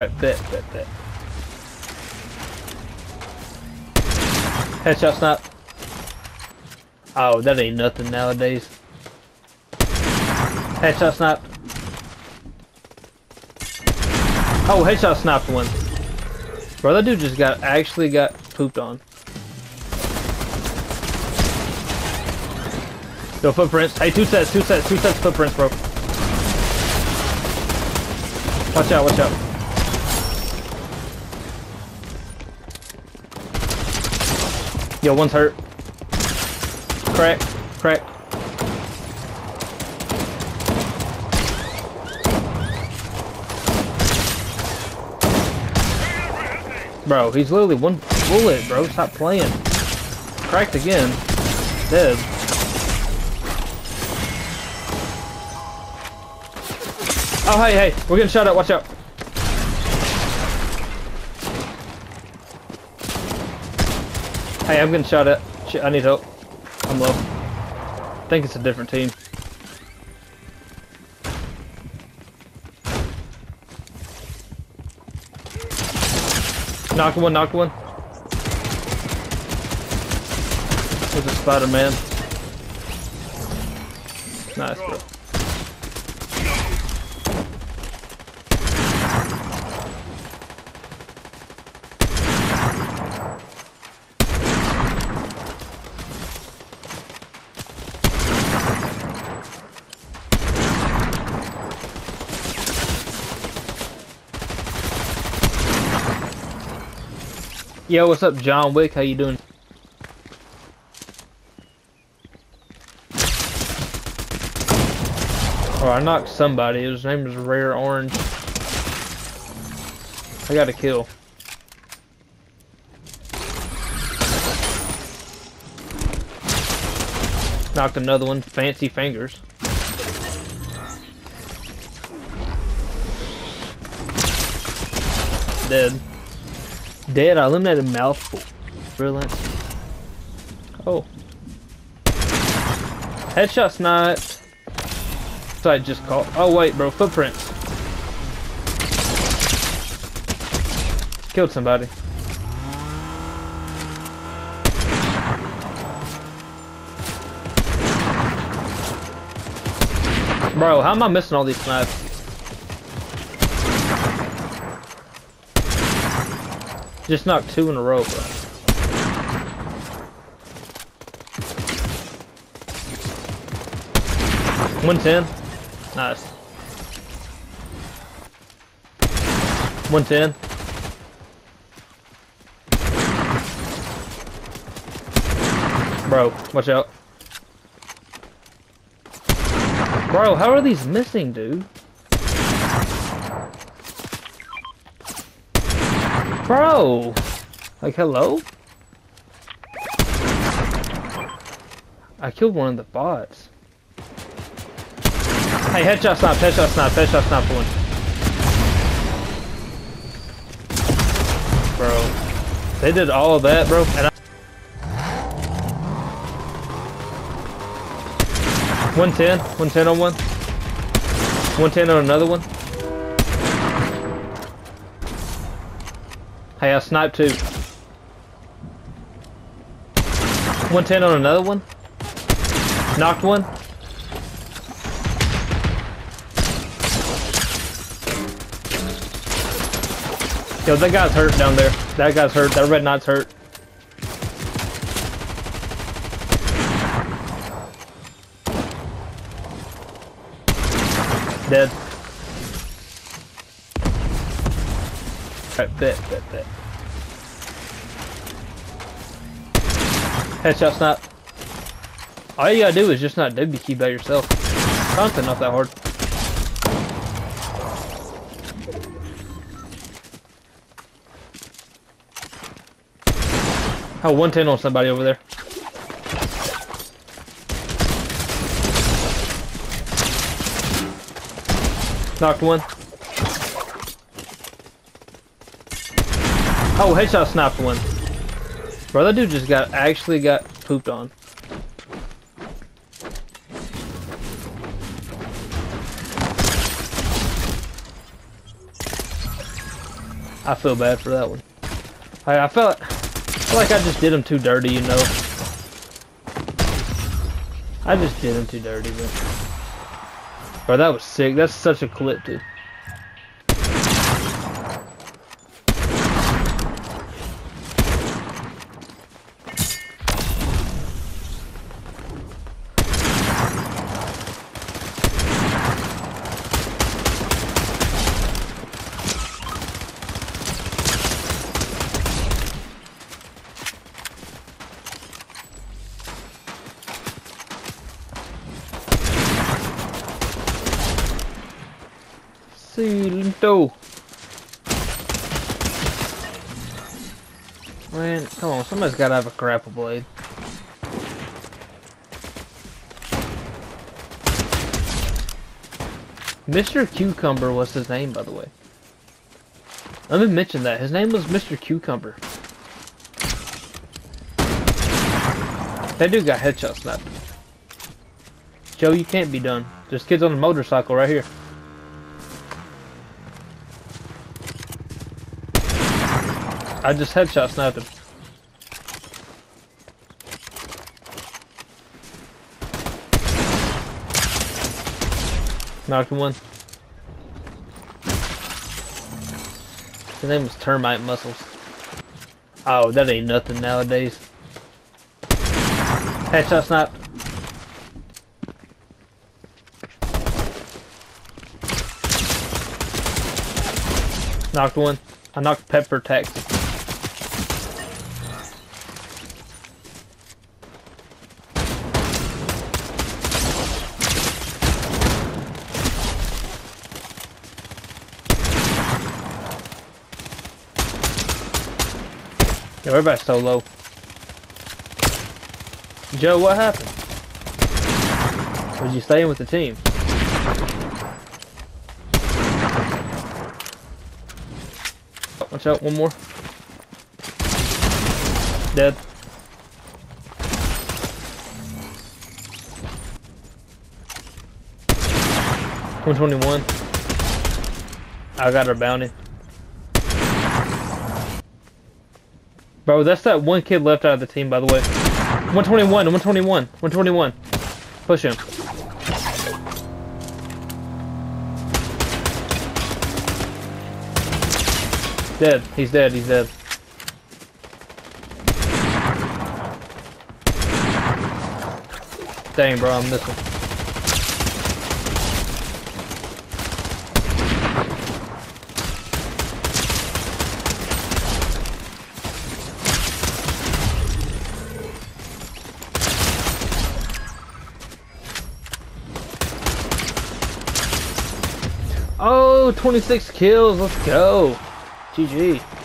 Alright, bet, bet, bet. Headshot snap. Oh, that ain't nothing nowadays. Headshot snap. Oh, headshot snapped one. Bro, that dude just got actually got pooped on. Yo, footprints. Hey, two sets, two sets, two sets footprints, bro. Watch out, watch out. Yo, one's hurt. Crack, crack. Bro, he's literally one bullet, bro. Stop playing. Cracked again. Dead. Oh, hey, hey. We're getting shot at. Watch out. Hey, I'm getting shot at. Shit, I need help. I'm low. I think it's a different team. Knock one, knock one. There's a Spider-Man. Nice, bro. Yo, what's up, John Wick? How you doing? Oh, I knocked somebody. His name is Rare Orange. I got a kill. Knocked another one. Fancy fingers. Dead. Dead, I eliminated mouthful. Brilliant. Oh. Headshot's not. So I just caught. Oh wait, bro, footprints. Killed somebody. Bro, how am I missing all these snipes? Just knocked two in a row, bro. One ten. Nice. One ten. Bro, watch out. Bro, how are these missing, dude? Bro! Like, hello? I killed one of the bots. Hey, headshot snap, headshot snap, headshot snap one. Bro. They did all of that, bro, and I 110, 110 on one. 110 on another one. Hey, I sniped two. 110 on another one. Knocked one. Yo, that guy's hurt down there. That guy's hurt. That red knight's hurt. Dead. Alright, bet, bet, bet. Headshot snap. All you gotta do is just not WQ by yourself. Content not that hard. Oh, 110 on somebody over there. Knocked one. Oh, headshot snapped one. Bro, that dude just got actually got pooped on. I feel bad for that one. I, I felt, I feel like I just did him too dirty, you know. I just did him too dirty, but. Bro, that was sick. That's such a clip, dude. Silento. Man, come on, somebody's gotta have a grapple blade. Mr. Cucumber was his name, by the way. Let me mention that. His name was Mr. Cucumber. That dude got headshot snapped. Joe, you can't be done. There's kids on a motorcycle right here. I just headshot snapped him. Knocked one. His name was Termite Muscles. Oh, that ain't nothing nowadays. Headshot snap. Knocked one. I knocked Pepper Tex. Yo, everybody's so low. Joe, what happened? Was you staying with the team? Watch out, one more. Dead. One twenty one. I got our bounty. Bro, that's that one kid left out of the team, by the way. 121, 121, 121. Push him. Dead. He's dead. He's dead. Dang, bro, I'm missing. Oh, 26 kills. Let's go. GG.